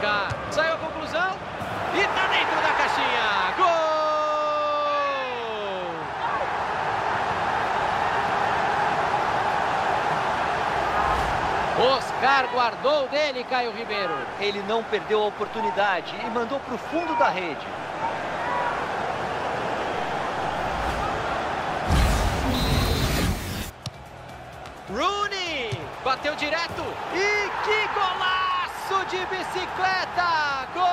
buscar. Saiu a conclusão e tá dentro da caixinha. Gol! Oscar guardou dele, Caio Ribeiro. Ele não perdeu a oportunidade e mandou para o fundo da rede. Rooney bateu direto e de bicicleta! Gol!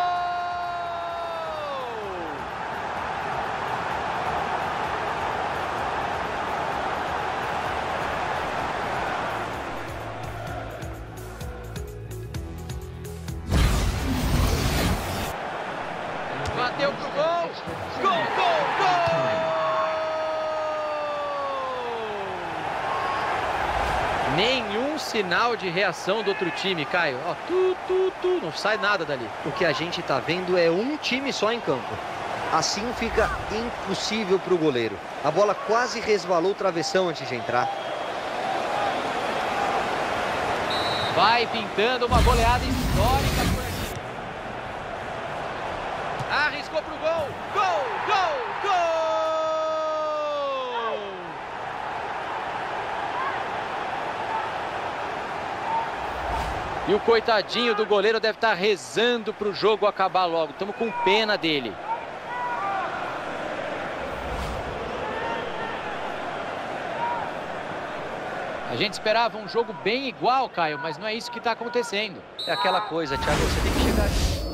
Bateu pro gol, gol! Nenhum sinal de reação do outro time, Caio. Ó, tu, tu, tu, não sai nada dali. O que a gente está vendo é um time só em campo. Assim fica impossível para o goleiro. A bola quase resvalou o travessão antes de entrar. Vai pintando uma goleada histórica. Arriscou pro gol, E o coitadinho do goleiro deve estar rezando pro jogo acabar logo. Estamos com pena dele. A gente esperava um jogo bem igual, Caio, mas não é isso que está acontecendo. É aquela coisa, Thiago, você tem que chegar